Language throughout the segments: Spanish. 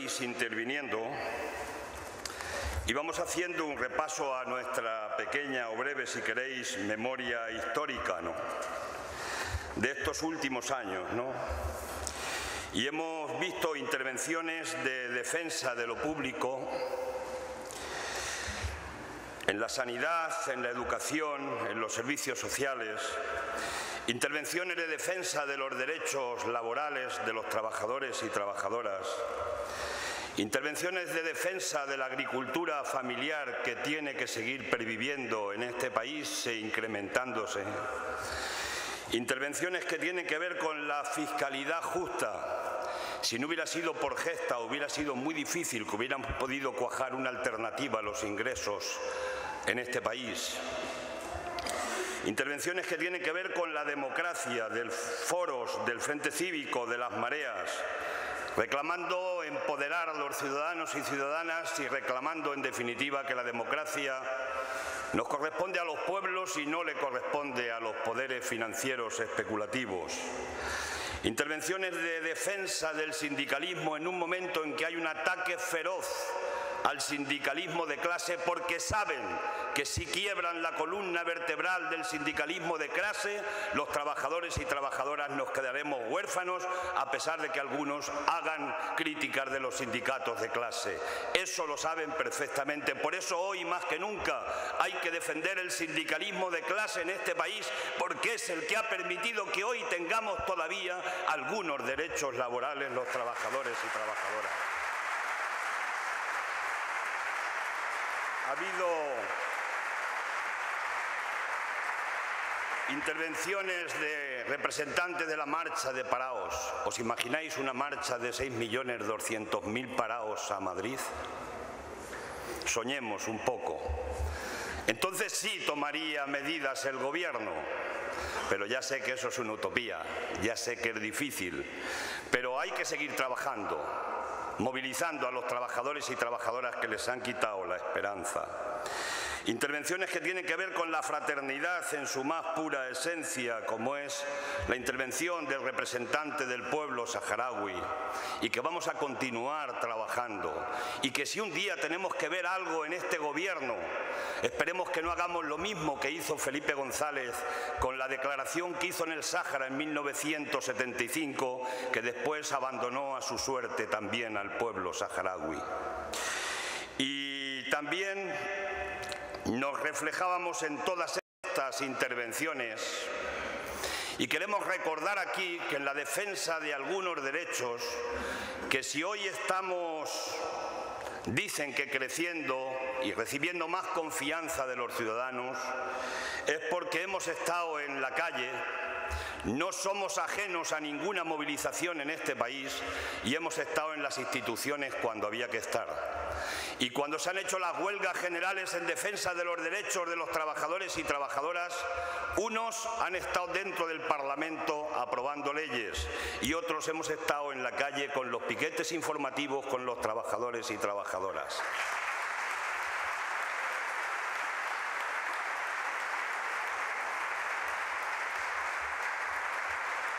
Interviniendo, íbamos haciendo un repaso a nuestra pequeña o breve, si queréis, memoria histórica, ¿no? De estos últimos años, ¿no? Y hemos visto intervenciones de defensa de lo público en la sanidad, en la educación, en los servicios sociales, intervenciones de defensa de los derechos laborales de los trabajadores y trabajadoras, intervenciones de defensa de la agricultura familiar que tiene que seguir perviviendo en este país e incrementándose, intervenciones que tienen que ver con la fiscalidad justa, si no hubiera sido por gesta, hubiera sido muy difícil que hubieran podido cuajar una alternativa a los ingresos en este país. Intervenciones que tienen que ver con la democracia, del foros, del Frente Cívico, de las mareas, reclamando empoderar a los ciudadanos y ciudadanas y reclamando en definitiva que la democracia nos corresponde a los pueblos y no le corresponde a los poderes financieros especulativos. Intervenciones de defensa del sindicalismo en un momento en que hay un ataque feroz al sindicalismo de clase porque saben que si quiebran la columna vertebral del sindicalismo de clase, los trabajadores y trabajadoras nos quedaremos huérfanos a pesar de que algunos hagan críticas de los sindicatos de clase. Eso lo saben perfectamente. Por eso hoy más que nunca hay que defender el sindicalismo de clase en este país porque es el que ha permitido que hoy tengamos todavía algunos derechos laborales los trabajadores y trabajadoras. Ha habido intervenciones de representantes de la marcha de paraos. ¿Os imagináis una marcha de 6.200.000 paraos a Madrid? Soñemos un poco. Entonces sí tomaría medidas el gobierno, pero ya sé que eso es una utopía, ya sé que es difícil, pero hay que seguir trabajando movilizando a los trabajadores y trabajadoras que les han quitado la esperanza. Intervenciones que tienen que ver con la fraternidad en su más pura esencia, como es la intervención del representante del pueblo saharaui, y que vamos a continuar trabajando. Y que si un día tenemos que ver algo en este gobierno, esperemos que no hagamos lo mismo que hizo Felipe González con la declaración que hizo en el Sáhara en 1975, que después abandonó a su suerte también al pueblo saharaui. Y también nos reflejábamos en todas estas intervenciones y queremos recordar aquí que en la defensa de algunos derechos, que si hoy estamos, dicen que creciendo y recibiendo más confianza de los ciudadanos, es porque hemos estado en la calle, no somos ajenos a ninguna movilización en este país y hemos estado en las instituciones cuando había que estar. Y cuando se han hecho las huelgas generales en defensa de los derechos de los trabajadores y trabajadoras, unos han estado dentro del Parlamento aprobando leyes y otros hemos estado en la calle con los piquetes informativos con los trabajadores y trabajadoras.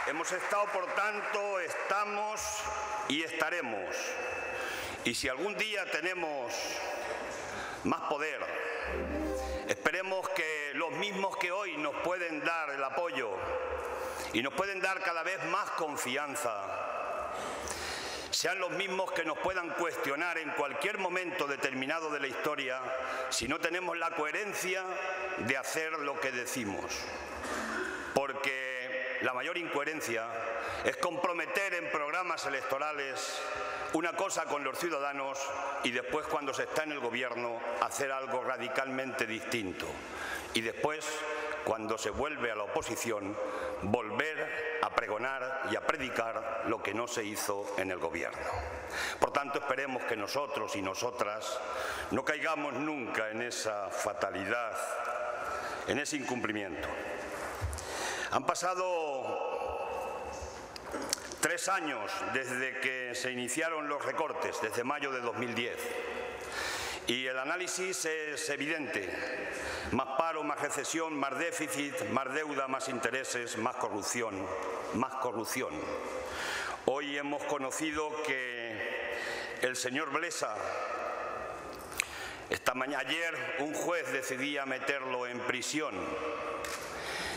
Hemos estado, por tanto, estamos y estaremos y si algún día tenemos más poder, esperemos que los mismos que hoy nos pueden dar el apoyo y nos pueden dar cada vez más confianza, sean los mismos que nos puedan cuestionar en cualquier momento determinado de la historia si no tenemos la coherencia de hacer lo que decimos. Porque la mayor incoherencia es comprometer en programas electorales una cosa con los ciudadanos y después cuando se está en el gobierno hacer algo radicalmente distinto. Y después, cuando se vuelve a la oposición, volver a pregonar y a predicar lo que no se hizo en el gobierno. Por tanto, esperemos que nosotros y nosotras no caigamos nunca en esa fatalidad, en ese incumplimiento. Han pasado Tres años desde que se iniciaron los recortes, desde mayo de 2010. Y el análisis es evidente. Más paro, más recesión, más déficit, más deuda, más intereses, más corrupción, más corrupción. Hoy hemos conocido que el señor Blesa. Esta mañana, ayer un juez decidía meterlo en prisión.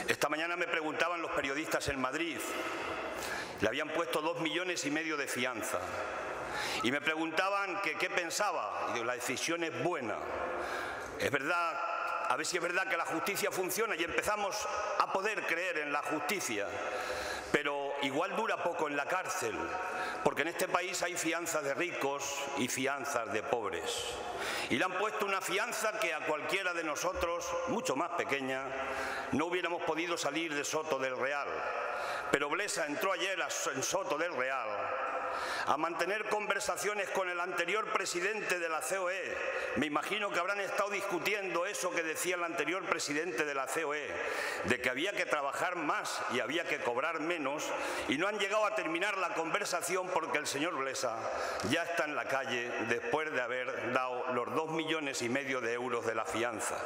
Esta mañana me preguntaban los periodistas en Madrid, le habían puesto dos millones y medio de fianza. Y me preguntaban qué pensaba. Y digo, la decisión es buena. Es verdad, a ver si es verdad que la justicia funciona y empezamos a poder creer en la justicia. Pero igual dura poco en la cárcel, porque en este país hay fianzas de ricos y fianzas de pobres. Y le han puesto una fianza que a cualquiera de nosotros, mucho más pequeña, no hubiéramos podido salir de Soto del Real. Pero Blesa entró ayer en Soto del Real a mantener conversaciones con el anterior presidente de la COE. Me imagino que habrán estado discutiendo eso que decía el anterior presidente de la COE, de que había que trabajar más y había que cobrar menos, y no han llegado a terminar la conversación porque el señor Blesa ya está en la calle después de haber dado los dos millones y medio de euros de la fianza.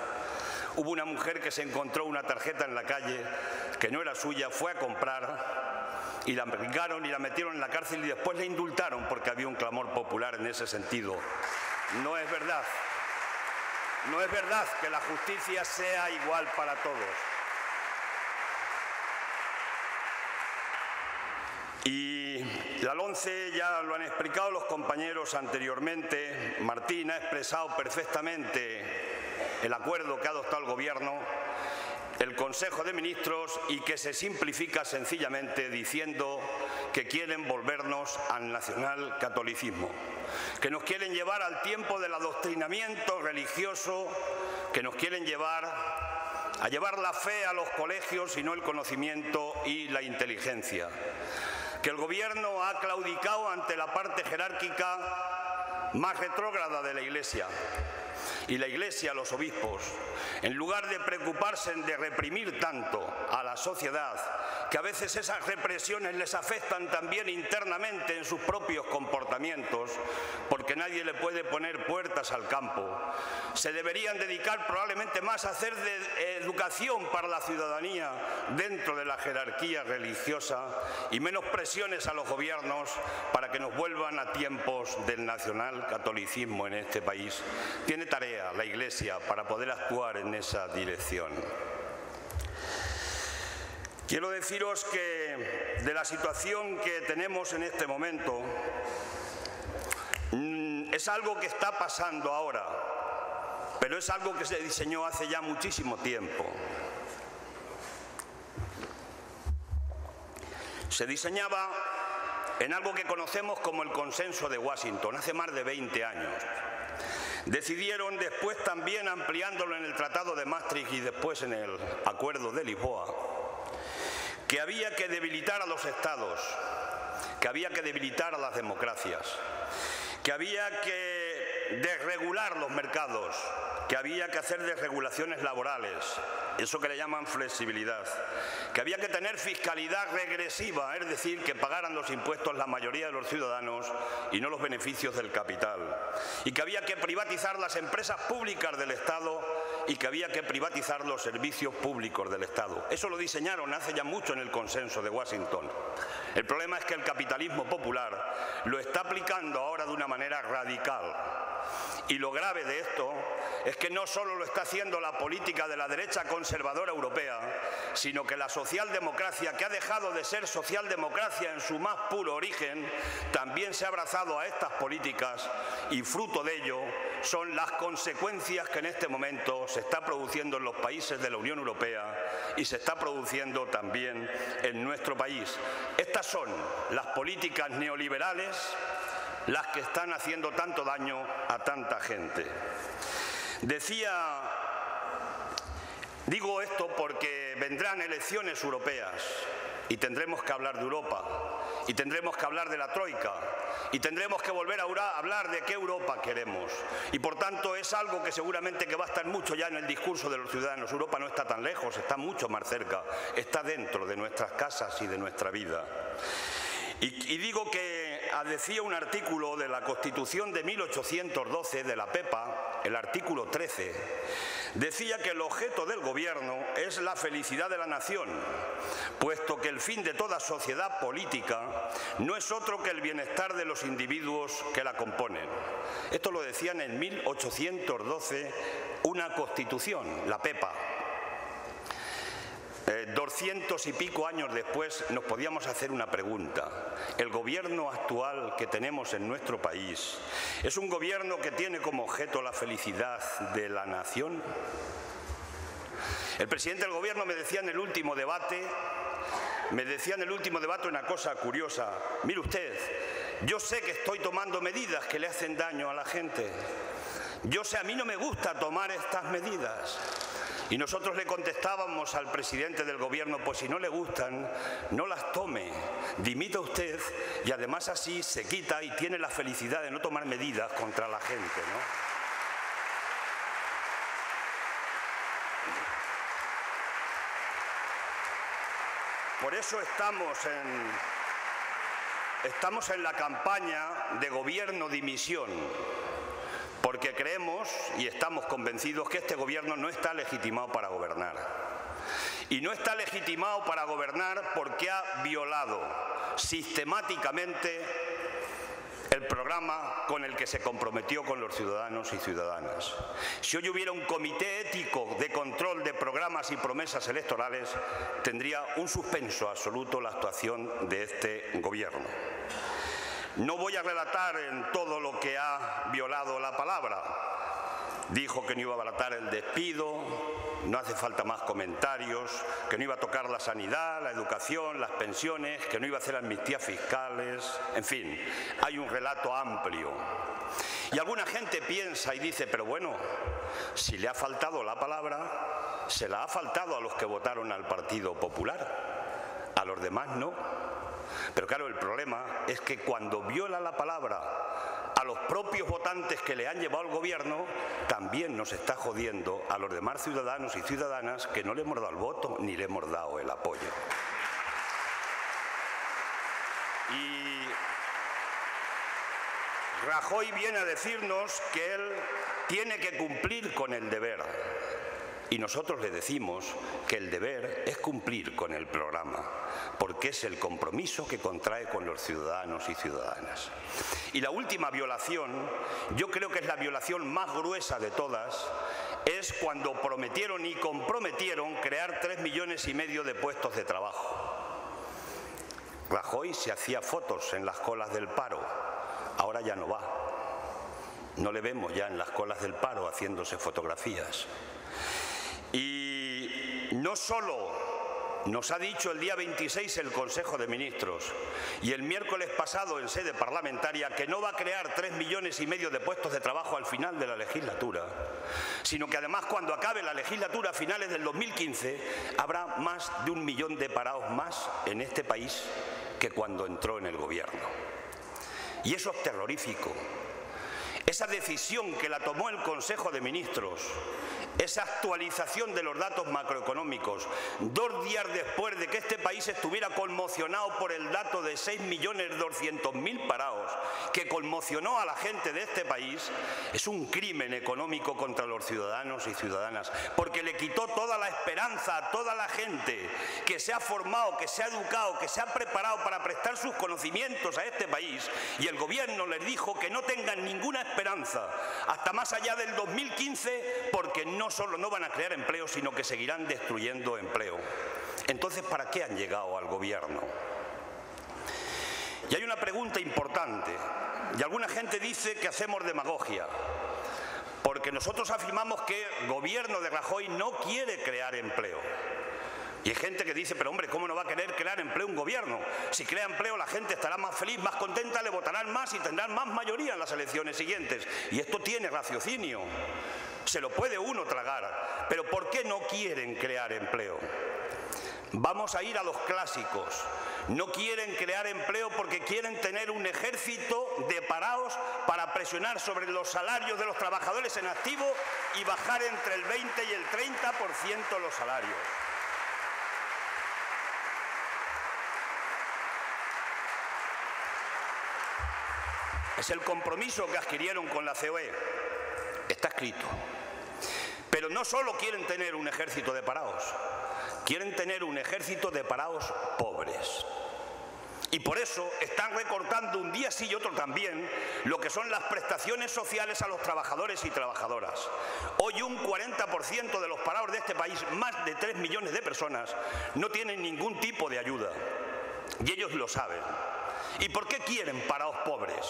Hubo una mujer que se encontró una tarjeta en la calle que no era suya, fue a comprar y la aplicaron y la metieron en la cárcel y después la indultaron porque había un clamor popular en ese sentido. No es verdad. No es verdad que la justicia sea igual para todos. Y la LONCE ya lo han explicado los compañeros anteriormente. Martín ha expresado perfectamente el acuerdo que ha adoptado el Gobierno el Consejo de Ministros y que se simplifica sencillamente diciendo que quieren volvernos al nacional catolicismo, que nos quieren llevar al tiempo del adoctrinamiento religioso, que nos quieren llevar a llevar la fe a los colegios y no el conocimiento y la inteligencia, que el Gobierno ha claudicado ante la parte jerárquica más retrógrada de la Iglesia, y la Iglesia, los obispos, en lugar de preocuparse de reprimir tanto a la sociedad, que a veces esas represiones les afectan también internamente en sus propios comportamientos, porque nadie le puede poner puertas al campo, se deberían dedicar probablemente más a hacer de educación para la ciudadanía dentro de la jerarquía religiosa y menos presiones a los gobiernos para que nos vuelvan a tiempos del nacional catolicismo en este país. Tiene tarea la Iglesia para poder actuar en esa dirección. Quiero deciros que de la situación que tenemos en este momento es algo que está pasando ahora, pero es algo que se diseñó hace ya muchísimo tiempo. Se diseñaba en algo que conocemos como el consenso de Washington, hace más de 20 años. Decidieron después también ampliándolo en el Tratado de Maastricht y después en el Acuerdo de Lisboa, que había que debilitar a los estados, que había que debilitar a las democracias, que había que desregular los mercados, que había que hacer desregulaciones laborales, eso que le llaman flexibilidad, que había que tener fiscalidad regresiva, es decir, que pagaran los impuestos la mayoría de los ciudadanos y no los beneficios del capital, y que había que privatizar las empresas públicas del Estado y que había que privatizar los servicios públicos del Estado. Eso lo diseñaron hace ya mucho en el consenso de Washington. El problema es que el capitalismo popular lo está aplicando ahora de una manera radical. Y lo grave de esto es que no solo lo está haciendo la política de la derecha conservadora europea, sino que la socialdemocracia, que ha dejado de ser socialdemocracia en su más puro origen, también se ha abrazado a estas políticas y fruto de ello son las consecuencias que en este momento se está produciendo en los países de la Unión Europea y se está produciendo también en nuestro país. Estas son las políticas neoliberales las que están haciendo tanto daño a tanta gente. Decía, digo esto porque vendrán elecciones europeas y tendremos que hablar de Europa y tendremos que hablar de la Troika y tendremos que volver a hablar de qué Europa queremos. Y por tanto es algo que seguramente que va a estar mucho ya en el discurso de los ciudadanos. Europa no está tan lejos, está mucho más cerca, está dentro de nuestras casas y de nuestra vida. Y, y digo que decía un artículo de la Constitución de 1812 de la PEPA el artículo 13, decía que el objeto del gobierno es la felicidad de la nación, puesto que el fin de toda sociedad política no es otro que el bienestar de los individuos que la componen. Esto lo decían en 1812 una constitución, la PEPA, eh, doscientos y pico años después nos podíamos hacer una pregunta. ¿El gobierno actual que tenemos en nuestro país es un gobierno que tiene como objeto la felicidad de la nación? El presidente del gobierno me decía en el último debate, me decía en el último debate una cosa curiosa. Mire usted, yo sé que estoy tomando medidas que le hacen daño a la gente. Yo sé, a mí no me gusta tomar estas medidas. Y nosotros le contestábamos al presidente del gobierno, pues si no le gustan, no las tome, dimita usted y además así se quita y tiene la felicidad de no tomar medidas contra la gente. Por eso estamos en, estamos en la campaña de gobierno dimisión porque creemos y estamos convencidos que este gobierno no está legitimado para gobernar. Y no está legitimado para gobernar porque ha violado sistemáticamente el programa con el que se comprometió con los ciudadanos y ciudadanas. Si hoy hubiera un comité ético de control de programas y promesas electorales, tendría un suspenso absoluto la actuación de este gobierno. No voy a relatar en todo lo que ha violado la palabra. Dijo que no iba a abaratar el despido, no hace falta más comentarios, que no iba a tocar la sanidad, la educación, las pensiones, que no iba a hacer amnistías fiscales, en fin, hay un relato amplio. Y alguna gente piensa y dice, pero bueno, si le ha faltado la palabra, se la ha faltado a los que votaron al Partido Popular, a los demás no. Pero claro, el problema es que cuando viola la palabra a los propios votantes que le han llevado al gobierno, también nos está jodiendo a los demás ciudadanos y ciudadanas que no le hemos dado el voto ni le hemos dado el apoyo. Y Rajoy viene a decirnos que él tiene que cumplir con el deber. Y nosotros le decimos que el deber es cumplir con el programa, porque es el compromiso que contrae con los ciudadanos y ciudadanas. Y la última violación, yo creo que es la violación más gruesa de todas, es cuando prometieron y comprometieron crear tres millones y medio de puestos de trabajo. Rajoy se hacía fotos en las colas del paro, ahora ya no va. No le vemos ya en las colas del paro haciéndose fotografías. No solo nos ha dicho el día 26 el Consejo de Ministros y el miércoles pasado en sede parlamentaria que no va a crear tres millones y medio de puestos de trabajo al final de la legislatura, sino que además cuando acabe la legislatura a finales del 2015 habrá más de un millón de parados más en este país que cuando entró en el gobierno. Y eso es terrorífico. Esa decisión que la tomó el Consejo de Ministros esa actualización de los datos macroeconómicos, dos días después de que este país estuviera conmocionado por el dato de 6.200.000 parados, que conmocionó a la gente de este país, es un crimen económico contra los ciudadanos y ciudadanas, porque le quitó toda la esperanza a toda la gente que se ha formado, que se ha educado, que se ha preparado para prestar sus conocimientos a este país, y el gobierno les dijo que no tengan ninguna esperanza hasta más allá del 2015 porque no solo no van a crear empleo, sino que seguirán destruyendo empleo. Entonces, ¿para qué han llegado al gobierno? Y hay una pregunta importante, y alguna gente dice que hacemos demagogia, porque nosotros afirmamos que el gobierno de Rajoy no quiere crear empleo. Y hay gente que dice, pero hombre, ¿cómo no va a querer crear empleo un gobierno? Si crea empleo la gente estará más feliz, más contenta, le votarán más y tendrán más mayoría en las elecciones siguientes. Y esto tiene raciocinio se lo puede uno tragar, pero ¿por qué no quieren crear empleo? Vamos a ir a los clásicos. No quieren crear empleo porque quieren tener un ejército de parados para presionar sobre los salarios de los trabajadores en activo y bajar entre el 20 y el 30% los salarios. Es el compromiso que adquirieron con la COE Está escrito. Pero no solo quieren tener un ejército de parados, quieren tener un ejército de parados pobres. Y por eso están recortando un día sí y otro también lo que son las prestaciones sociales a los trabajadores y trabajadoras. Hoy un 40% de los parados de este país, más de 3 millones de personas, no tienen ningún tipo de ayuda. Y ellos lo saben. ¿Y por qué quieren parados pobres?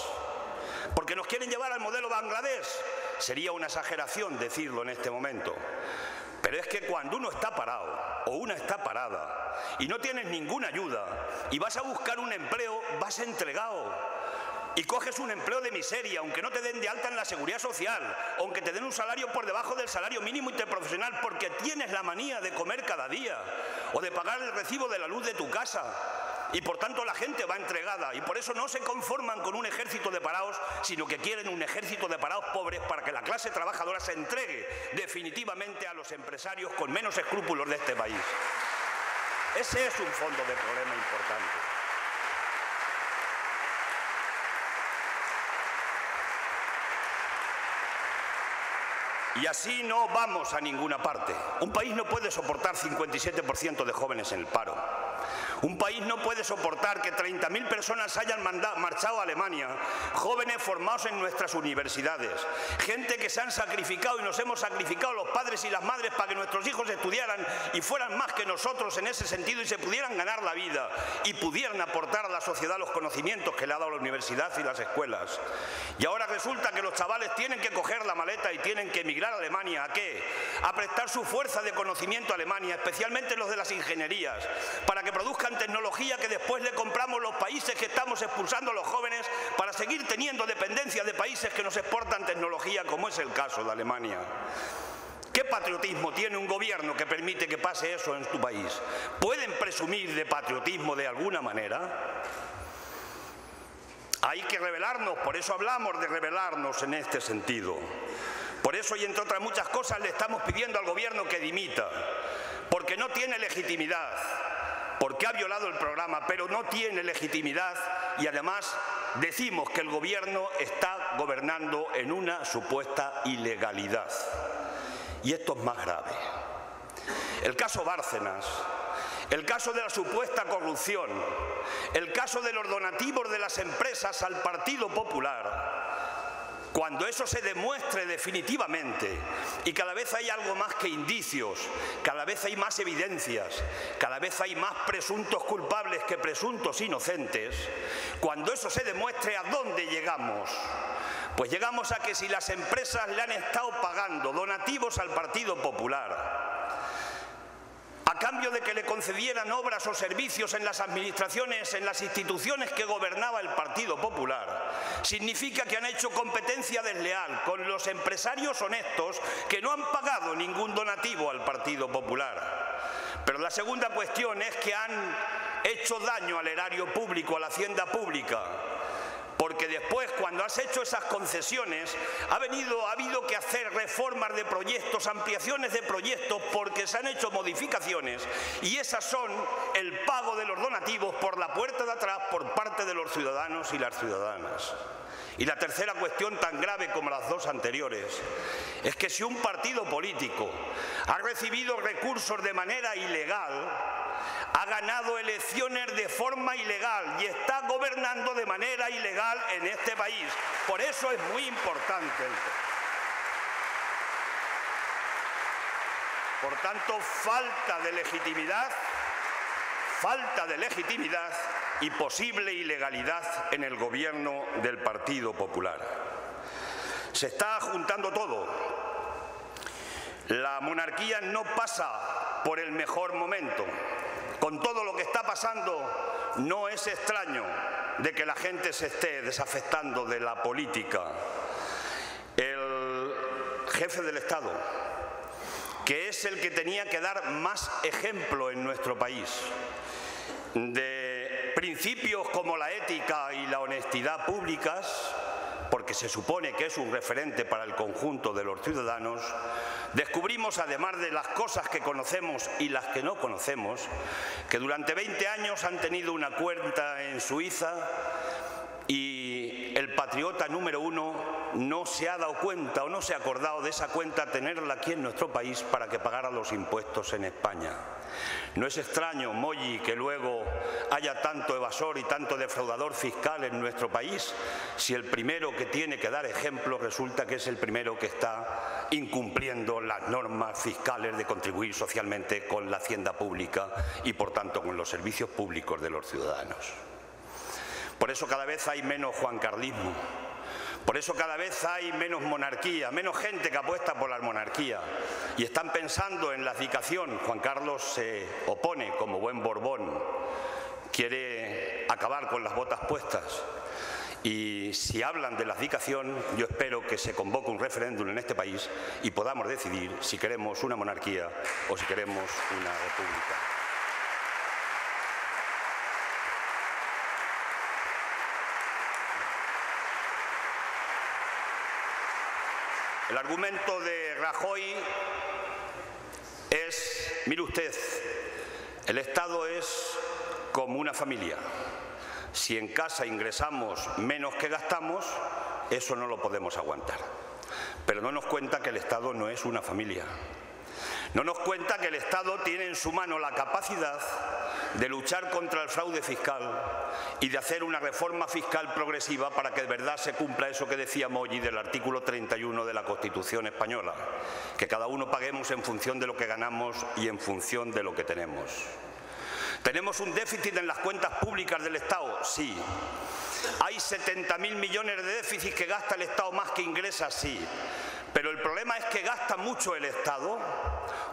¿Porque nos quieren llevar al modelo Bangladesh? Sería una exageración decirlo en este momento. Pero es que cuando uno está parado o una está parada y no tienes ninguna ayuda y vas a buscar un empleo, vas entregado. Y coges un empleo de miseria, aunque no te den de alta en la seguridad social, aunque te den un salario por debajo del salario mínimo interprofesional, porque tienes la manía de comer cada día o de pagar el recibo de la luz de tu casa y por tanto la gente va entregada y por eso no se conforman con un ejército de parados, sino que quieren un ejército de parados pobres para que la clase trabajadora se entregue definitivamente a los empresarios con menos escrúpulos de este país. Ese es un fondo de problema importante. Y así no vamos a ninguna parte. Un país no puede soportar 57% de jóvenes en el paro. Un país no puede soportar que 30.000 personas hayan marchado a Alemania, jóvenes formados en nuestras universidades, gente que se han sacrificado y nos hemos sacrificado los padres y las madres para que nuestros hijos estudiaran y fueran más que nosotros en ese sentido y se pudieran ganar la vida y pudieran aportar a la sociedad los conocimientos que le ha dado la universidad y las escuelas. Y ahora resulta que los chavales tienen que coger la maleta y tienen que emigrar a Alemania. ¿A qué? A prestar su fuerza de conocimiento a Alemania, especialmente los de las ingenierías, para que produzcan tecnología que después le compramos los países que estamos expulsando a los jóvenes para seguir teniendo dependencia de países que nos exportan tecnología, como es el caso de Alemania. ¿Qué patriotismo tiene un gobierno que permite que pase eso en tu país? ¿Pueden presumir de patriotismo de alguna manera? Hay que revelarnos, por eso hablamos de revelarnos en este sentido. Por eso y entre otras muchas cosas le estamos pidiendo al gobierno que dimita, porque no tiene legitimidad, porque ha violado el programa, pero no tiene legitimidad y además decimos que el gobierno está gobernando en una supuesta ilegalidad. Y esto es más grave. El caso Bárcenas, el caso de la supuesta corrupción, el caso de los donativos de las empresas al Partido Popular, cuando eso se demuestre definitivamente y cada vez hay algo más que indicios, cada vez hay más evidencias, cada vez hay más presuntos culpables que presuntos inocentes, cuando eso se demuestre a dónde llegamos, pues llegamos a que si las empresas le han estado pagando donativos al Partido Popular, a cambio de que le concedieran obras o servicios en las administraciones, en las instituciones que gobernaba el Partido Popular, significa que han hecho competencia desleal con los empresarios honestos que no han pagado ningún donativo al Partido Popular. Pero la segunda cuestión es que han hecho daño al erario público, a la hacienda pública, porque después cuando has hecho esas concesiones ha venido ha habido que hacer reformas de proyectos, ampliaciones de proyectos porque se han hecho modificaciones y esas son el pago de los donativos por la puerta de atrás por parte de los ciudadanos y las ciudadanas. Y la tercera cuestión tan grave como las dos anteriores es que si un partido político ha recibido recursos de manera ilegal, ha ganado elecciones de forma ilegal y está gobernando de manera ilegal en este país. Por eso es muy importante. Por tanto, falta de legitimidad, falta de legitimidad y posible ilegalidad en el gobierno del Partido Popular. Se está juntando todo. La monarquía no pasa por el mejor momento. Con todo lo que está pasando, no es extraño de que la gente se esté desafectando de la política. El jefe del Estado, que es el que tenía que dar más ejemplo en nuestro país, de principios como la ética y la honestidad públicas, porque se supone que es un referente para el conjunto de los ciudadanos, descubrimos, además de las cosas que conocemos y las que no conocemos, que durante 20 años han tenido una cuenta en Suiza y el patriota número uno no se ha dado cuenta o no se ha acordado de esa cuenta tenerla aquí en nuestro país para que pagara los impuestos en España. No es extraño, Moyi, que luego haya tanto evasor y tanto defraudador fiscal en nuestro país, si el primero que tiene que dar ejemplo resulta que es el primero que está incumpliendo las normas fiscales de contribuir socialmente con la hacienda pública y por tanto con los servicios públicos de los ciudadanos. Por eso cada vez hay menos juancarlismo, por eso cada vez hay menos monarquía, menos gente que apuesta por la monarquía. Y están pensando en la abdicación. Juan Carlos se opone como buen Borbón. Quiere acabar con las botas puestas. Y si hablan de la abdicación, yo espero que se convoque un referéndum en este país y podamos decidir si queremos una monarquía o si queremos una república. El argumento de Rajoy es, mire usted, el Estado es como una familia. Si en casa ingresamos menos que gastamos, eso no lo podemos aguantar. Pero no nos cuenta que el Estado no es una familia. No nos cuenta que el Estado tiene en su mano la capacidad de luchar contra el fraude fiscal y de hacer una reforma fiscal progresiva para que de verdad se cumpla eso que decía Moyi del artículo 31 de la Constitución española, que cada uno paguemos en función de lo que ganamos y en función de lo que tenemos. ¿Tenemos un déficit en las cuentas públicas del Estado? Sí. ¿Hay 70.000 millones de déficit que gasta el Estado más que ingresa? Sí. Pero el problema es que gasta mucho el Estado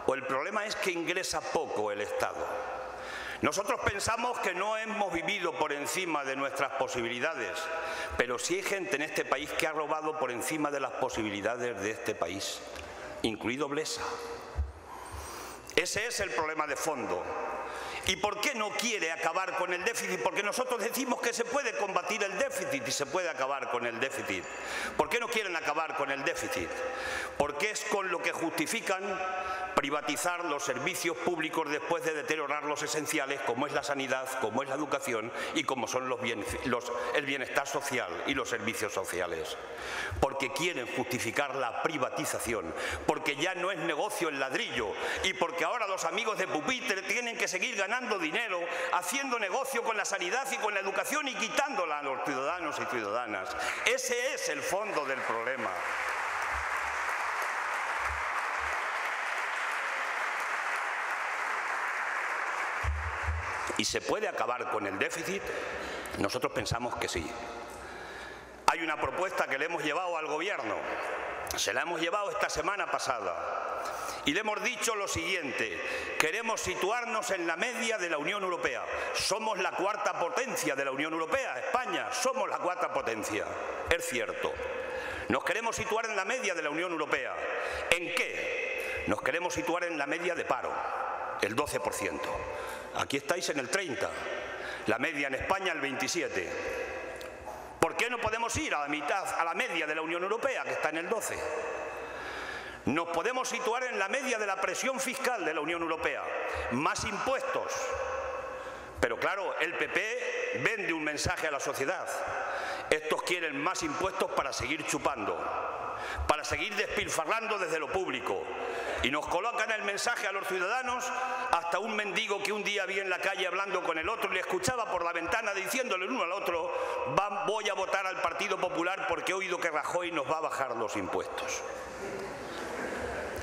o el problema es que ingresa poco el Estado. Nosotros pensamos que no hemos vivido por encima de nuestras posibilidades, pero sí hay gente en este país que ha robado por encima de las posibilidades de este país, incluido Blesa. Ese es el problema de fondo. ¿Y por qué no quiere acabar con el déficit? Porque nosotros decimos que se puede combatir el déficit y se puede acabar con el déficit. ¿Por qué no quieren acabar con el déficit? Porque es con lo que justifican privatizar los servicios públicos después de deteriorar los esenciales como es la sanidad, como es la educación y como son el bienestar social y los servicios sociales. Porque quieren justificar la privatización, porque ya no es negocio el ladrillo y porque ahora los amigos de pupitre tienen que seguir ganando dinero, haciendo negocio con la sanidad y con la educación y quitándola a los ciudadanos y ciudadanas. Ese es el fondo del problema. ¿Y se puede acabar con el déficit? Nosotros pensamos que sí. Hay una propuesta que le hemos llevado al gobierno, se la hemos llevado esta semana pasada y le hemos dicho lo siguiente, queremos situarnos en la media de la Unión Europea. Somos la cuarta potencia de la Unión Europea, España, somos la cuarta potencia. Es cierto. Nos queremos situar en la media de la Unión Europea. ¿En qué? Nos queremos situar en la media de paro, el 12%. Aquí estáis en el 30, la media en España el 27. ¿Por qué no podemos ir a la mitad, a la media de la Unión Europea, que está en el 12? Nos podemos situar en la media de la presión fiscal de la Unión Europea. Más impuestos. Pero claro, el PP vende un mensaje a la sociedad. Estos quieren más impuestos para seguir chupando, para seguir despilfarrando desde lo público, y nos colocan el mensaje a los ciudadanos hasta un mendigo que un día vi en la calle hablando con el otro y le escuchaba por la ventana diciéndole el uno al otro, voy a votar al Partido Popular porque he oído que Rajoy nos va a bajar los impuestos.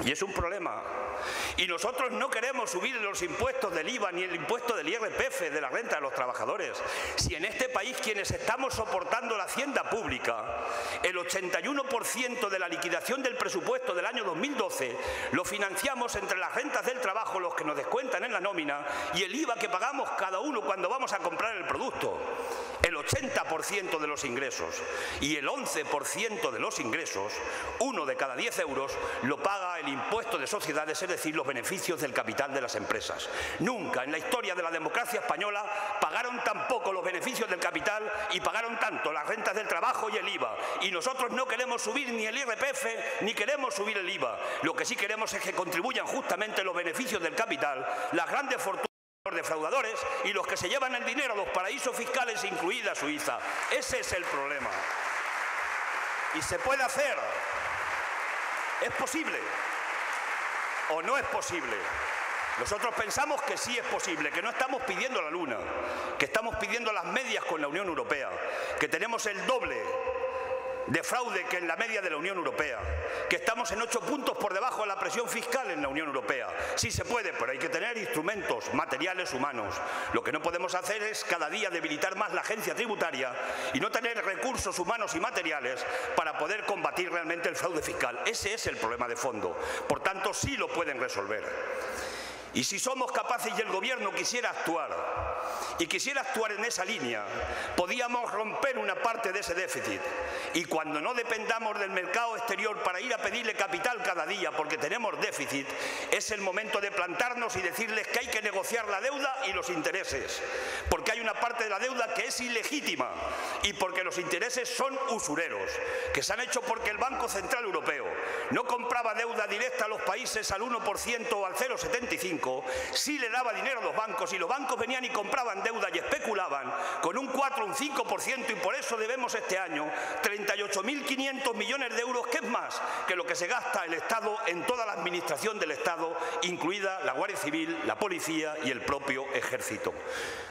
Y es un problema y nosotros no queremos subir los impuestos del IVA ni el impuesto del IRPF, de la renta de los trabajadores. Si en este país quienes estamos soportando la hacienda pública, el 81% de la liquidación del presupuesto del año 2012 lo financiamos entre las rentas del trabajo, los que nos descuentan en la nómina, y el IVA que pagamos cada uno cuando vamos a comprar el producto. El 80% de los ingresos y el 11% de los ingresos, uno de cada 10 euros, lo paga el impuesto de sociedades, es decir, los beneficios del capital de las empresas. Nunca en la historia de la democracia española pagaron tan poco los beneficios del capital y pagaron tanto las rentas del trabajo y el IVA. Y nosotros no queremos subir ni el IRPF ni queremos subir el IVA. Lo que sí queremos es que contribuyan justamente los beneficios del capital, las grandes fortunas los defraudadores y los que se llevan el dinero a los paraísos fiscales, incluida Suiza. Ese es el problema. Y se puede hacer. ¿Es posible? ¿O no es posible? Nosotros pensamos que sí es posible, que no estamos pidiendo la luna, que estamos pidiendo las medias con la Unión Europea, que tenemos el doble de fraude que en la media de la Unión Europea, que estamos en ocho puntos por debajo de la presión fiscal en la Unión Europea. Sí se puede, pero hay que tener instrumentos materiales humanos. Lo que no podemos hacer es cada día debilitar más la agencia tributaria y no tener recursos humanos y materiales para poder combatir realmente el fraude fiscal. Ese es el problema de fondo. Por tanto, sí lo pueden resolver. Y si somos capaces y el gobierno quisiera actuar, y quisiera actuar en esa línea, podíamos romper una parte de ese déficit. Y cuando no dependamos del mercado exterior para ir a pedirle capital cada día porque tenemos déficit, es el momento de plantarnos y decirles que hay que negociar la deuda y los intereses. Porque hay una parte de la deuda que es ilegítima y porque los intereses son usureros, que se han hecho porque el Banco Central Europeo no compraba deuda directa a los países al 1% o al 0,75, sí le daba dinero a los bancos y los bancos venían y compraban deuda y especulaban con un 4 o un 5% y por eso debemos este año 38.500 millones de euros, que es más que lo que se gasta el Estado en toda la administración del Estado, incluida la Guardia Civil, la Policía y el propio Ejército.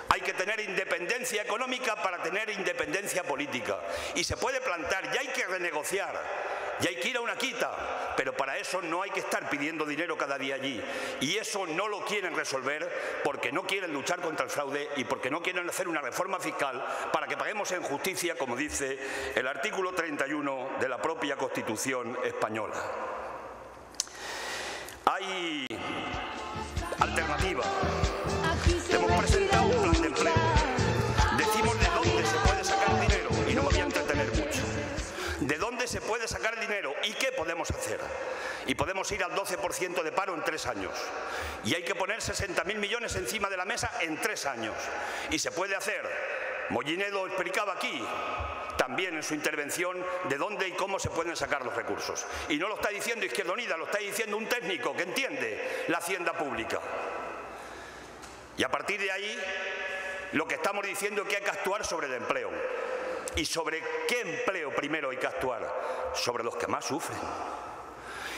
Hay que tener independencia económica para tener independencia política y se puede plantar y hay que renegociar y hay que ir a una quita, pero para eso no hay que estar pidiendo dinero cada día allí. Y eso no lo quieren resolver porque no quieren luchar contra el fraude y porque no quieren hacer una reforma fiscal para que paguemos en justicia, como dice el artículo 31 de la propia Constitución española. Hay alternativa. Hemos presentado se puede sacar dinero y qué podemos hacer. Y podemos ir al 12% de paro en tres años. Y hay que poner 60.000 millones encima de la mesa en tres años. Y se puede hacer. Mollinedo explicaba aquí también en su intervención de dónde y cómo se pueden sacar los recursos. Y no lo está diciendo Izquierda Unida, lo está diciendo un técnico que entiende la hacienda pública. Y a partir de ahí, lo que estamos diciendo es que hay que actuar sobre el empleo. ¿Y sobre qué empleo primero hay que actuar? Sobre los que más sufren.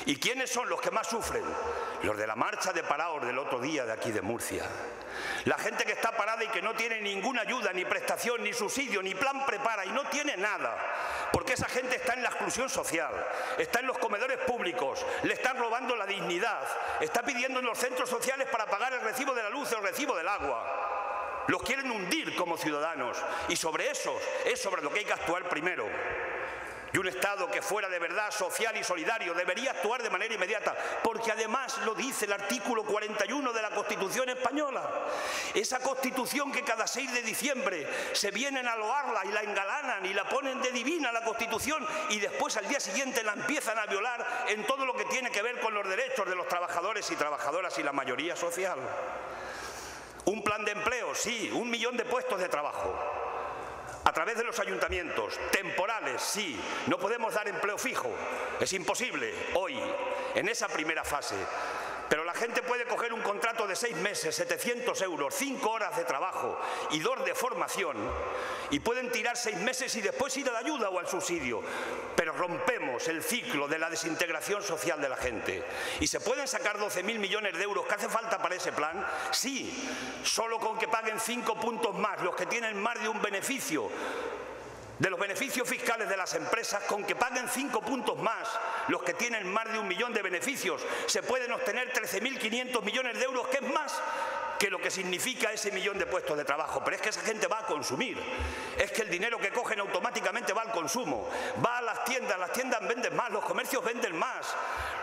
¿Y quiénes son los que más sufren? Los de la marcha de parados del otro día de aquí de Murcia. La gente que está parada y que no tiene ninguna ayuda, ni prestación, ni subsidio, ni plan prepara y no tiene nada. Porque esa gente está en la exclusión social, está en los comedores públicos, le están robando la dignidad, está pidiendo en los centros sociales para pagar el recibo de la luz o el recibo del agua. Los quieren hundir como ciudadanos y sobre eso es sobre lo que hay que actuar primero. Y un Estado que fuera de verdad social y solidario debería actuar de manera inmediata, porque además lo dice el artículo 41 de la Constitución española. Esa Constitución que cada 6 de diciembre se vienen a loarla y la engalanan y la ponen de divina la Constitución y después al día siguiente la empiezan a violar en todo lo que tiene que ver con los derechos de los trabajadores y trabajadoras y la mayoría social. Un plan de empleo, sí, un millón de puestos de trabajo. A través de los ayuntamientos, temporales, sí, no podemos dar empleo fijo, es imposible hoy, en esa primera fase. Pero la gente puede coger un contrato de seis meses, 700 euros, cinco horas de trabajo y dos de formación y pueden tirar seis meses y después ir a la ayuda o al subsidio. Pero rompemos el ciclo de la desintegración social de la gente. ¿Y se pueden sacar 12.000 millones de euros que hace falta para ese plan? Sí, solo con que paguen cinco puntos más los que tienen más de un beneficio de los beneficios fiscales de las empresas con que paguen cinco puntos más los que tienen más de un millón de beneficios. Se pueden obtener 13.500 millones de euros, que es más que lo que significa ese millón de puestos de trabajo. Pero es que esa gente va a consumir. Es que el dinero que cogen automáticamente va al consumo. Va a las tiendas, las tiendas venden más, los comercios venden más,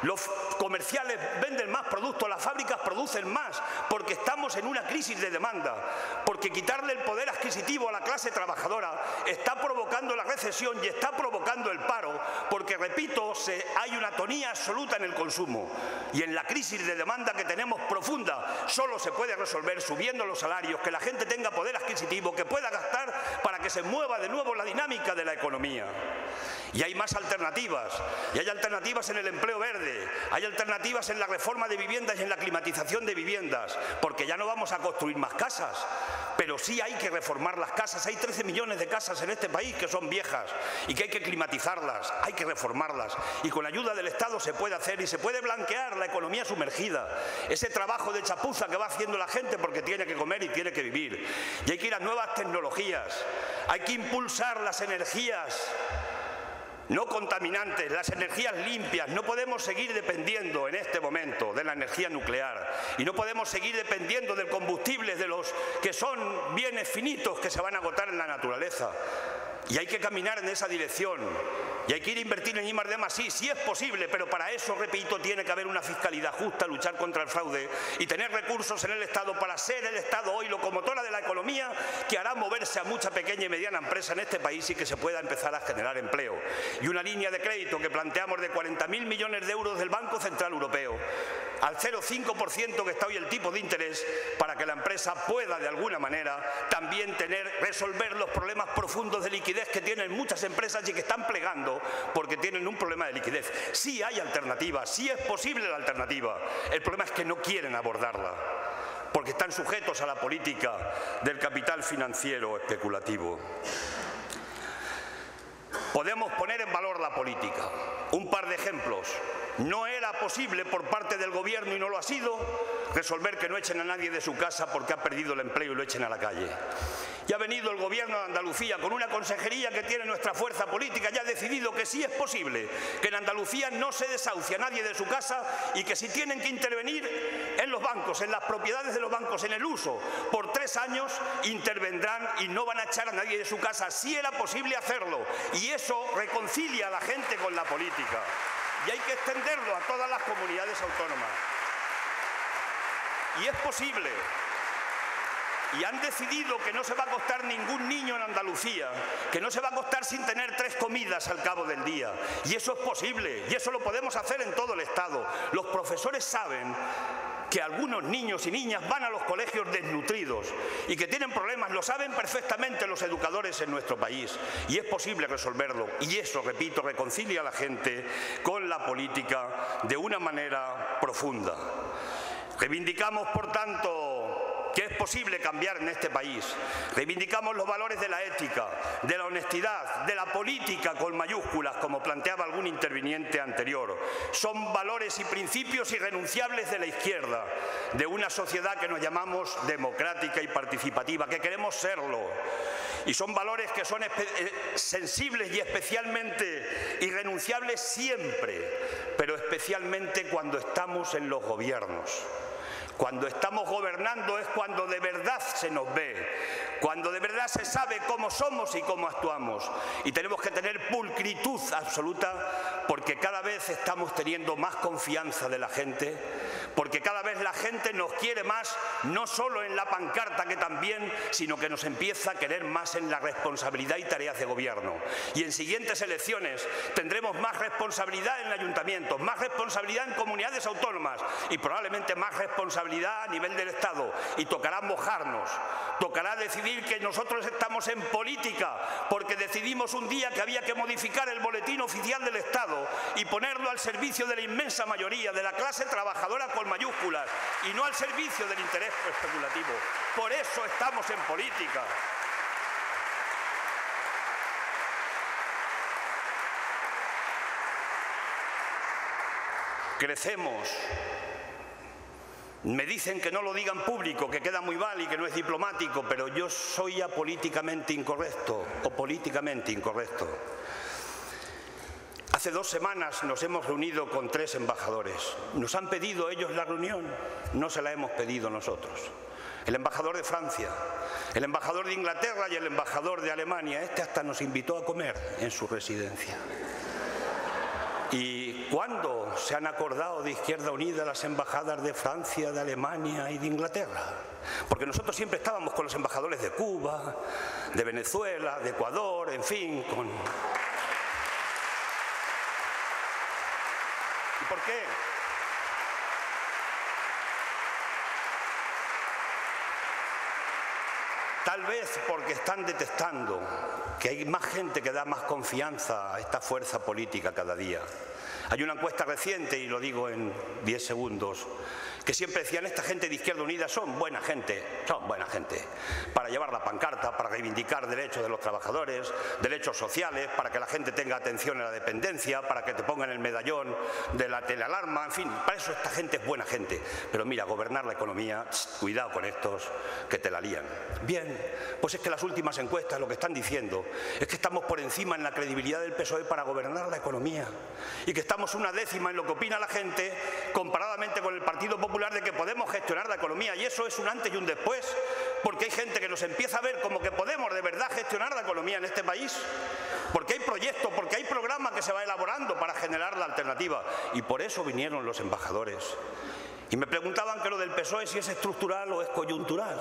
los comerciales venden más productos, las fábricas producen más, porque estamos en una crisis de demanda, porque quitarle el poder adquisitivo a la clase trabajadora está provocando la recesión y está provocando el paro, porque, repito, hay una tonía absoluta en el consumo. Y en la crisis de demanda que tenemos profunda, solo se puede resolver subiendo los salarios, que la gente tenga poder adquisitivo, que pueda gastar para que se mueva de nuevo la dinámica de la economía. Y hay más alternativas, y hay alternativas en el empleo verde, hay alternativas en la reforma de viviendas y en la climatización de viviendas, porque ya no vamos a construir más casas, pero sí hay que reformar las casas. Hay 13 millones de casas en este país que son viejas y que hay que climatizarlas, hay que reformarlas. Y con la ayuda del Estado se puede hacer y se puede blanquear la economía sumergida. Ese trabajo de chapuza que va haciendo la gente porque tiene que comer y tiene que vivir. Y hay que ir a nuevas tecnologías. Hay que impulsar las energías no contaminantes, las energías limpias. No podemos seguir dependiendo en este momento de la energía nuclear y no podemos seguir dependiendo del combustible de los que son bienes finitos que se van a agotar en la naturaleza. Y hay que caminar en esa dirección. Y hay que ir a invertir en I+D más sí, sí es posible, pero para eso, repito, tiene que haber una fiscalidad justa, luchar contra el fraude y tener recursos en el Estado para ser el Estado hoy locomotora de la economía que hará moverse a mucha pequeña y mediana empresa en este país y que se pueda empezar a generar empleo. Y una línea de crédito que planteamos de 40.000 millones de euros del Banco Central Europeo al 0,5% que está hoy el tipo de interés para que la empresa pueda de alguna manera también tener, resolver los problemas profundos de liquidez que tienen muchas empresas y que están plegando porque tienen un problema de liquidez. Sí hay alternativa, sí es posible la alternativa. El problema es que no quieren abordarla porque están sujetos a la política del capital financiero especulativo. Podemos poner en valor la política. Un par de ejemplos. No era posible por parte del gobierno, y no lo ha sido, resolver que no echen a nadie de su casa porque ha perdido el empleo y lo echen a la calle. Y ha venido el gobierno de Andalucía con una consejería que tiene nuestra fuerza política y ha decidido que sí es posible que en Andalucía no se desahucie a nadie de su casa y que si tienen que intervenir en los bancos, en las propiedades de los bancos, en el uso, por tres años intervendrán y no van a echar a nadie de su casa. Sí era posible hacerlo y eso reconcilia a la gente con la política y hay que extenderlo a todas las comunidades autónomas. Y es posible. Y han decidido que no se va a acostar ningún niño en Andalucía, que no se va a acostar sin tener tres comidas al cabo del día. Y eso es posible, y eso lo podemos hacer en todo el Estado. Los profesores saben que algunos niños y niñas van a los colegios desnutridos y que tienen problemas, lo saben perfectamente los educadores en nuestro país y es posible resolverlo. Y eso, repito, reconcilia a la gente con la política de una manera profunda. Reivindicamos, por tanto, que es posible cambiar en este país. Reivindicamos los valores de la ética, de la honestidad, de la política con mayúsculas, como planteaba algún interviniente anterior. Son valores y principios irrenunciables de la izquierda, de una sociedad que nos llamamos democrática y participativa, que queremos serlo. Y son valores que son eh, sensibles y especialmente irrenunciables siempre, pero especialmente cuando estamos en los gobiernos. Cuando estamos gobernando es cuando de verdad se nos ve, cuando de verdad se sabe cómo somos y cómo actuamos. Y tenemos que tener pulcritud absoluta porque cada vez estamos teniendo más confianza de la gente, porque cada vez la gente nos quiere más, no solo en la pancarta que también, sino que nos empieza a querer más en la responsabilidad y tareas de gobierno. Y en siguientes elecciones tendremos más responsabilidad en ayuntamientos, más responsabilidad en comunidades autónomas y probablemente más responsabilidad a nivel del Estado. Y tocará mojarnos, tocará decidir que nosotros estamos en política porque decidimos un día que había que modificar el boletín oficial del Estado y ponerlo al servicio de la inmensa mayoría de la clase trabajadora con mayúsculas y no al servicio del interés especulativo. Por eso estamos en política. Crecemos. Me dicen que no lo digan público, que queda muy mal y que no es diplomático, pero yo soy apolíticamente incorrecto o políticamente incorrecto. Hace dos semanas nos hemos reunido con tres embajadores. Nos han pedido ellos la reunión, no se la hemos pedido nosotros. El embajador de Francia, el embajador de Inglaterra y el embajador de Alemania. Este hasta nos invitó a comer en su residencia. ¿Y cuándo se han acordado de Izquierda Unida las embajadas de Francia, de Alemania y de Inglaterra? Porque nosotros siempre estábamos con los embajadores de Cuba, de Venezuela, de Ecuador, en fin, con... ¿Por qué? Tal vez porque están detestando que hay más gente que da más confianza a esta fuerza política cada día. Hay una encuesta reciente, y lo digo en 10 segundos, que siempre decían esta gente de Izquierda Unida son buena gente, son buena gente, para llevar la pancarta, para reivindicar derechos de los trabajadores, derechos sociales, para que la gente tenga atención en la dependencia, para que te pongan el medallón de la telealarma, en fin, para eso esta gente es buena gente. Pero mira, gobernar la economía, cuidado con estos que te la lían. Bien, pues es que las últimas encuestas lo que están diciendo es que estamos por encima en la credibilidad del PSOE para gobernar la economía y que estamos una décima en lo que opina la gente comparadamente con el Partido Popular de que podemos gestionar la economía y eso es un antes y un después, porque hay gente que nos empieza a ver como que podemos de verdad gestionar la economía en este país, porque hay proyectos, porque hay programas que se va elaborando para generar la alternativa y por eso vinieron los embajadores. Y me preguntaban que lo del PSOE si es estructural o es coyuntural.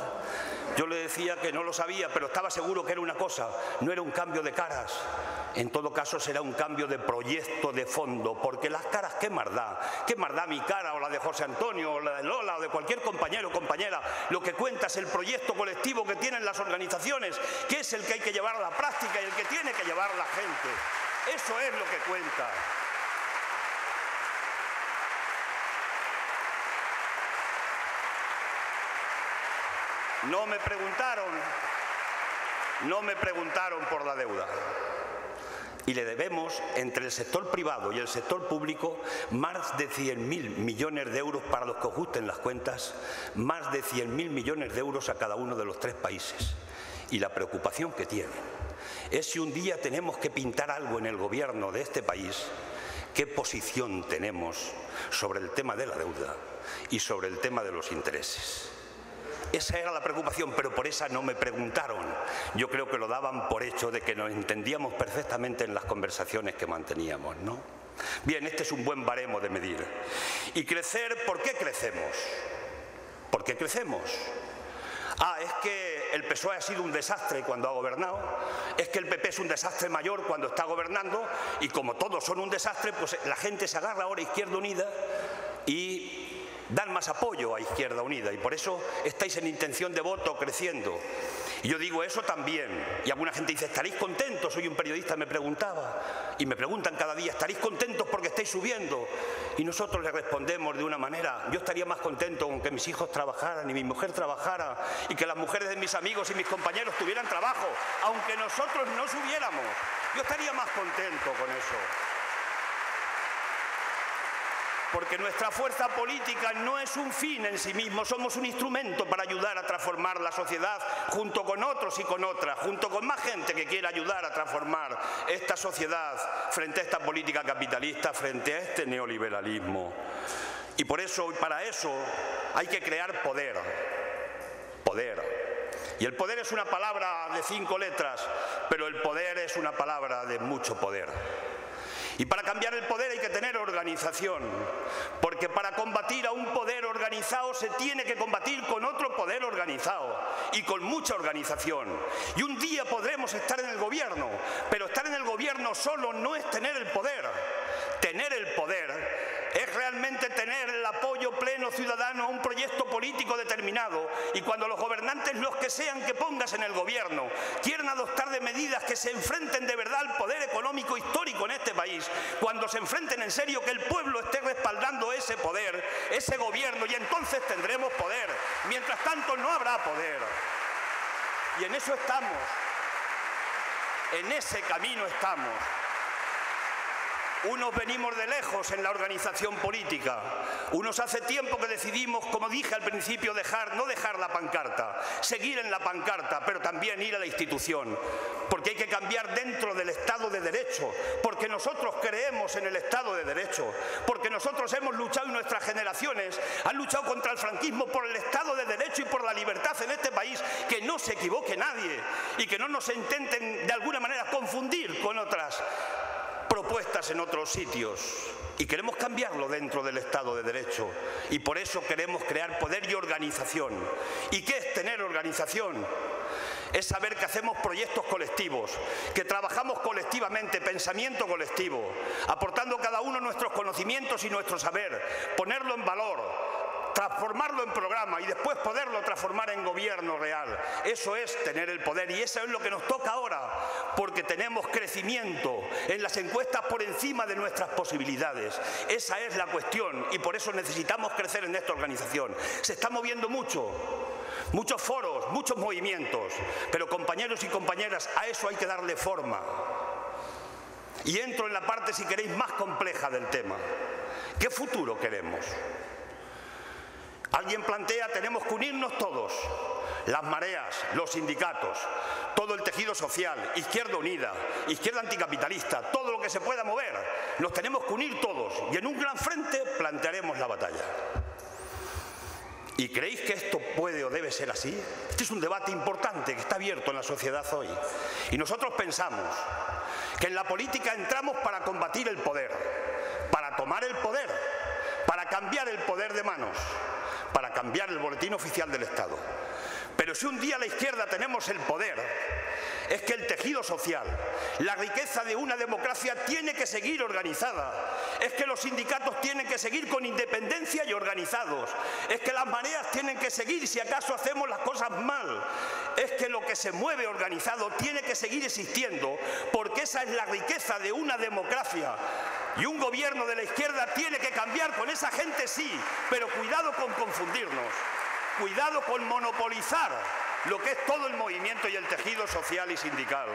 Yo le decía que no lo sabía, pero estaba seguro que era una cosa, no era un cambio de caras. En todo caso será un cambio de proyecto de fondo, porque las caras, ¿qué más da? ¿Qué más da mi cara o la de José Antonio o la de Lola o de cualquier compañero o compañera? Lo que cuenta es el proyecto colectivo que tienen las organizaciones, que es el que hay que llevar a la práctica y el que tiene que llevar la gente. Eso es lo que cuenta. No me preguntaron, no me preguntaron por la deuda. Y le debemos, entre el sector privado y el sector público, más de 100.000 millones de euros para los que ajusten las cuentas, más de 100.000 millones de euros a cada uno de los tres países. Y la preocupación que tienen es si un día tenemos que pintar algo en el gobierno de este país, qué posición tenemos sobre el tema de la deuda y sobre el tema de los intereses. Esa era la preocupación, pero por esa no me preguntaron. Yo creo que lo daban por hecho de que nos entendíamos perfectamente en las conversaciones que manteníamos, ¿no? Bien, este es un buen baremo de medir. Y crecer, ¿por qué crecemos? ¿Por qué crecemos? Ah, es que el PSOE ha sido un desastre cuando ha gobernado, es que el PP es un desastre mayor cuando está gobernando y como todos son un desastre, pues la gente se agarra ahora Izquierda Unida y dan más apoyo a Izquierda Unida y por eso estáis en intención de voto creciendo. Y yo digo eso también. Y alguna gente dice, ¿estaréis contentos? Soy un periodista, me preguntaba. Y me preguntan cada día, ¿estaréis contentos porque estáis subiendo? Y nosotros le respondemos de una manera, yo estaría más contento con que mis hijos trabajaran y mi mujer trabajara y que las mujeres de mis amigos y mis compañeros tuvieran trabajo, aunque nosotros no subiéramos. Yo estaría más contento con eso porque nuestra fuerza política no es un fin en sí mismo, somos un instrumento para ayudar a transformar la sociedad junto con otros y con otras, junto con más gente que quiera ayudar a transformar esta sociedad frente a esta política capitalista, frente a este neoliberalismo. Y por eso, y para eso, hay que crear poder. Poder. Y el poder es una palabra de cinco letras, pero el poder es una palabra de mucho poder. Y para cambiar el poder hay que tener organización, porque para combatir a un poder organizado se tiene que combatir con otro poder organizado y con mucha organización. Y un día podremos estar en el gobierno, pero estar en el gobierno solo no es tener el poder. Tener el poder es realmente tener pleno ciudadano a un proyecto político determinado y cuando los gobernantes, los que sean que pongas en el gobierno, quieran adoptar de medidas que se enfrenten de verdad al poder económico histórico en este país, cuando se enfrenten en serio que el pueblo esté respaldando ese poder, ese gobierno y entonces tendremos poder. Mientras tanto no habrá poder. Y en eso estamos. En ese camino estamos. Unos venimos de lejos en la organización política, unos hace tiempo que decidimos, como dije al principio, dejar, no dejar la pancarta, seguir en la pancarta, pero también ir a la institución, porque hay que cambiar dentro del Estado de Derecho, porque nosotros creemos en el Estado de Derecho, porque nosotros hemos luchado y nuestras generaciones han luchado contra el franquismo por el Estado de Derecho y por la libertad en este país, que no se equivoque nadie. Y que no nos intenten de alguna manera confundir con otras propuestas en otros sitios y queremos cambiarlo dentro del Estado de Derecho y por eso queremos crear poder y organización. ¿Y qué es tener organización? Es saber que hacemos proyectos colectivos, que trabajamos colectivamente, pensamiento colectivo, aportando cada uno nuestros conocimientos y nuestro saber, ponerlo en valor, transformarlo en programa y después poderlo transformar en gobierno real. Eso es tener el poder y eso es lo que nos toca ahora, porque tenemos crecimiento en las encuestas por encima de nuestras posibilidades. Esa es la cuestión y por eso necesitamos crecer en esta organización. Se está moviendo mucho, muchos foros, muchos movimientos, pero compañeros y compañeras, a eso hay que darle forma. Y entro en la parte, si queréis, más compleja del tema. ¿Qué futuro queremos? Alguien plantea, tenemos que unirnos todos, las mareas, los sindicatos, todo el tejido social, izquierda unida, izquierda anticapitalista, todo lo que se pueda mover, nos tenemos que unir todos y en un gran frente plantearemos la batalla. ¿Y creéis que esto puede o debe ser así? Este es un debate importante que está abierto en la sociedad hoy. Y nosotros pensamos que en la política entramos para combatir el poder, para tomar el poder, para cambiar el poder de manos, para cambiar el boletín oficial del Estado. Pero si un día a la izquierda tenemos el poder, es que el tejido social, la riqueza de una democracia tiene que seguir organizada, es que los sindicatos tienen que seguir con independencia y organizados, es que las mareas tienen que seguir si acaso hacemos las cosas mal, es que lo que se mueve organizado tiene que seguir existiendo, porque esa es la riqueza de una democracia. Y un gobierno de la izquierda tiene que cambiar con esa gente, sí, pero cuidado con confundirnos, cuidado con monopolizar lo que es todo el movimiento y el tejido social y sindical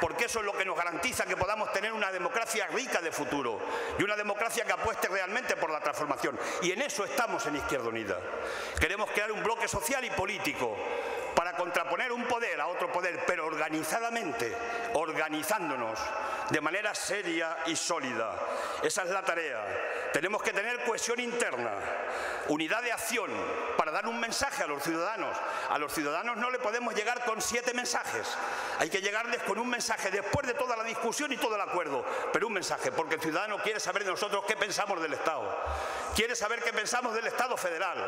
porque eso es lo que nos garantiza que podamos tener una democracia rica de futuro y una democracia que apueste realmente por la transformación. Y en eso estamos en Izquierda Unida. Queremos crear un bloque social y político para contraponer un poder a otro poder, pero organizadamente, organizándonos de manera seria y sólida. Esa es la tarea. Tenemos que tener cohesión interna, unidad de acción para dar un mensaje a los ciudadanos. A los ciudadanos no le podemos llegar con siete mensajes, hay que llegarles con un mensaje después de toda la discusión y todo el acuerdo, pero un mensaje, porque el ciudadano quiere saber de nosotros qué pensamos del Estado, quiere saber qué pensamos del Estado federal,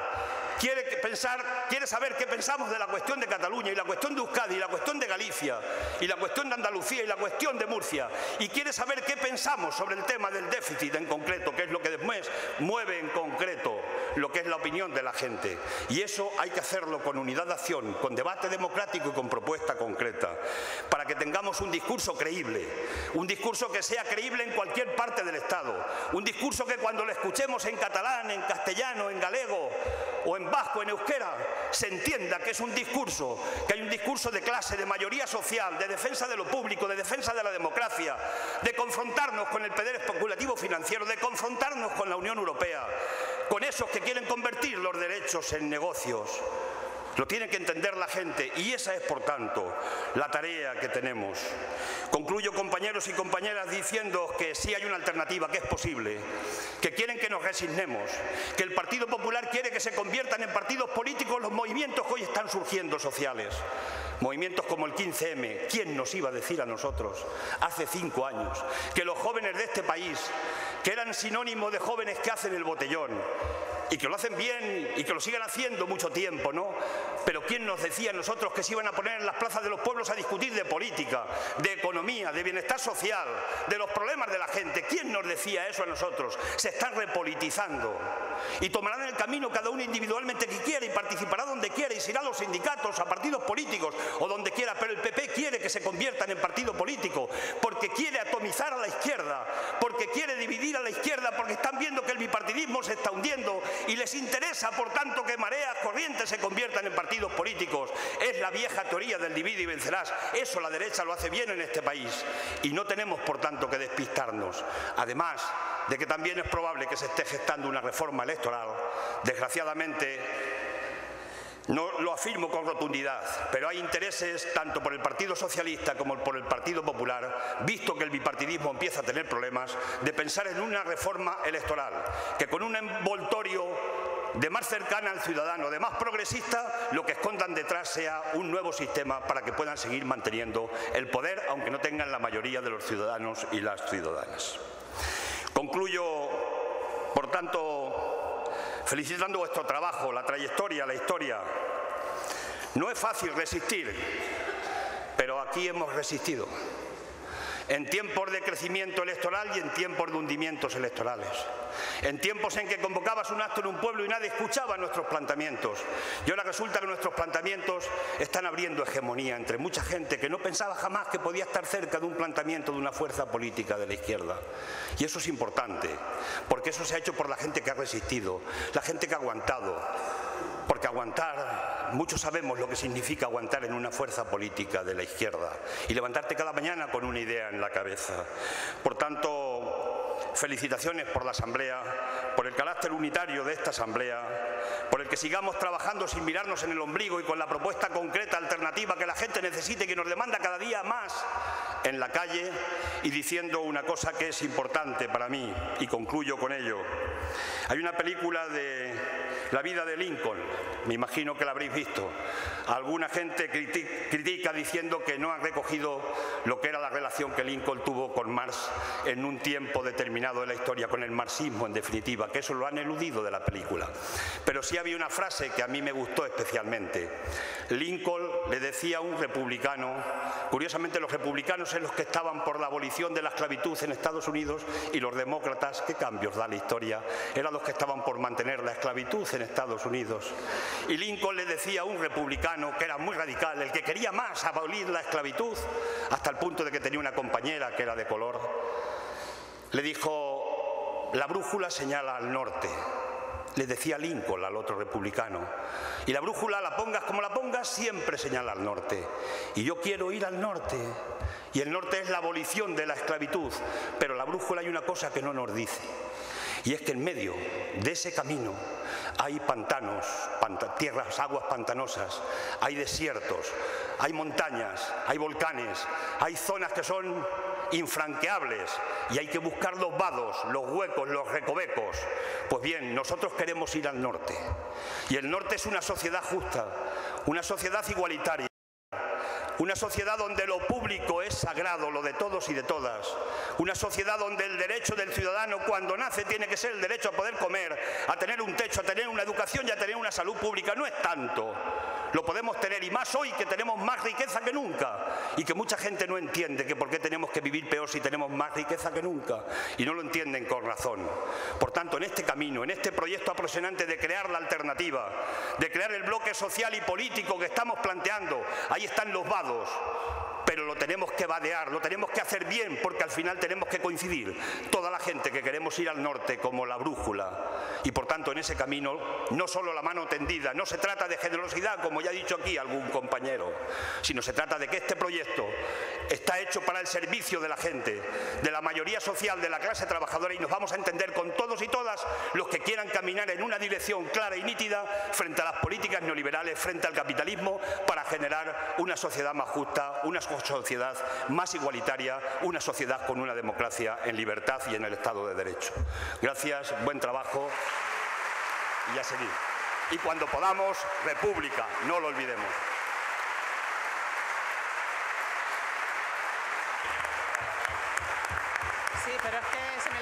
quiere, pensar, quiere saber qué pensamos de la cuestión de Cataluña y la cuestión de Euskadi y la cuestión de Galicia y la cuestión de Andalucía y la cuestión de Murcia y quiere saber qué pensamos sobre el tema del déficit en concreto, que es lo que después mueve en concreto lo que es la opinión de la gente. Y eso hay que hacerlo con unidad de acción, con debate democrático y con propuesta concreta, para que tengamos un discurso creíble, un discurso que sea creíble en cualquier parte del Estado, un discurso que cuando lo escuchemos en catalán, en castellano, en galego o en vasco, en euskera, se entienda que es un discurso, que hay un discurso de clase, de mayoría social, de defensa de lo público, de defensa de la democracia, de confrontarnos con el poder especulativo financiero, de confrontarnos con la Unión Europea, con esos que quieren convertir los derechos en negocios. Lo tiene que entender la gente y esa es, por tanto, la tarea que tenemos. Concluyo, compañeros y compañeras, diciendo que sí hay una alternativa, que es posible, que quieren que nos resignemos, que el Partido Popular quiere que se conviertan en partidos políticos los movimientos que hoy están surgiendo sociales. Movimientos como el 15M, ¿quién nos iba a decir a nosotros hace cinco años que los jóvenes de este país, que eran sinónimo de jóvenes que hacen el botellón, y que lo hacen bien y que lo sigan haciendo mucho tiempo, ¿no? Pero ¿quién nos decía a nosotros que se iban a poner en las plazas de los pueblos a discutir de política, de economía, de bienestar social, de los problemas de la gente? ¿Quién nos decía eso a nosotros? Se están repolitizando y tomarán el camino cada uno individualmente que quiera y participará donde quiera y se irá a los sindicatos, a partidos políticos o donde quiera, pero el PP quiere que se conviertan en partido político porque quiere atomizar a la izquierda, porque quiere dividir a la izquierda, porque están viendo que el bipartidismo se está hundiendo y les interesa, por tanto, que mareas corrientes se conviertan en partidos políticos. Es la vieja teoría del divide y vencerás. Eso la derecha lo hace bien en este país y no tenemos, por tanto, que despistarnos. Además de que también es probable que se esté gestando una reforma electoral, desgraciadamente no lo afirmo con rotundidad, pero hay intereses tanto por el Partido Socialista como por el Partido Popular, visto que el bipartidismo empieza a tener problemas, de pensar en una reforma electoral, que con un envoltorio de más cercana al ciudadano, de más progresista, lo que escondan detrás sea un nuevo sistema para que puedan seguir manteniendo el poder, aunque no tengan la mayoría de los ciudadanos y las ciudadanas. Concluyo, por tanto, felicitando vuestro trabajo, la trayectoria, la historia. No es fácil resistir, pero aquí hemos resistido. En tiempos de crecimiento electoral y en tiempos de hundimientos electorales, en tiempos en que convocabas un acto en un pueblo y nadie escuchaba nuestros planteamientos. Y ahora resulta que nuestros planteamientos están abriendo hegemonía entre mucha gente que no pensaba jamás que podía estar cerca de un planteamiento de una fuerza política de la izquierda. Y eso es importante, porque eso se ha hecho por la gente que ha resistido, la gente que ha aguantado, porque aguantar, muchos sabemos lo que significa aguantar en una fuerza política de la izquierda y levantarte cada mañana con una idea en la cabeza. Por tanto, felicitaciones por la Asamblea, por el carácter unitario de esta Asamblea, por el que sigamos trabajando sin mirarnos en el ombligo y con la propuesta concreta, alternativa que la gente necesite que nos demanda cada día más en la calle y diciendo una cosa que es importante para mí y concluyo con ello. Hay una película de la vida de Lincoln, me imagino que la habréis visto. Alguna gente critica diciendo que no ha recogido lo que era la relación que Lincoln tuvo con Marx en un tiempo determinado de la historia, con el marxismo en definitiva, que eso lo han eludido de la película. Sí había una frase que a mí me gustó especialmente. Lincoln le decía a un republicano, curiosamente los republicanos son los que estaban por la abolición de la esclavitud en Estados Unidos y los demócratas, qué cambios da la historia, eran los que estaban por mantener la esclavitud en Estados Unidos. Y Lincoln le decía a un republicano que era muy radical, el que quería más abolir la esclavitud, hasta el punto de que tenía una compañera que era de color, le dijo, la brújula señala al norte, le decía Lincoln al otro republicano. Y la brújula, la pongas como la pongas, siempre señala al norte. Y yo quiero ir al norte. Y el norte es la abolición de la esclavitud. Pero la brújula hay una cosa que no nos dice. Y es que en medio de ese camino hay pantanos, tierras, aguas pantanosas, hay desiertos, hay montañas, hay volcanes, hay zonas que son infranqueables y hay que buscar los vados, los huecos, los recovecos. Pues bien, nosotros queremos ir al norte y el norte es una sociedad justa, una sociedad igualitaria. Una sociedad donde lo público es sagrado, lo de todos y de todas. Una sociedad donde el derecho del ciudadano cuando nace tiene que ser el derecho a poder comer, a tener un techo, a tener una educación y a tener una salud pública. No es tanto lo podemos tener y más hoy que tenemos más riqueza que nunca. Y que mucha gente no entiende que por qué tenemos que vivir peor si tenemos más riqueza que nunca. Y no lo entienden con razón. Por tanto, en este camino, en este proyecto apasionante de crear la alternativa, de crear el bloque social y político que estamos planteando, ahí están los vados, pero lo tenemos que vadear, lo tenemos que hacer bien, porque al final tenemos que coincidir toda la gente que queremos ir al norte como la brújula. Y por tanto, en ese camino, no solo la mano tendida, no se trata de generosidad, como ya ha dicho aquí algún compañero, sino se trata de que este proyecto está hecho para el servicio de la gente, de la mayoría social, de la clase trabajadora, y nos vamos a entender con todos y todas los que quieran caminar en una dirección clara y nítida frente a las políticas neoliberales, frente al capitalismo, para generar una sociedad más justa, una sociedad más igualitaria, una sociedad con una democracia en libertad y en el Estado de Derecho. Gracias, buen trabajo y a seguir. Y cuando podamos, República, no lo olvidemos. Sí, pero es que se me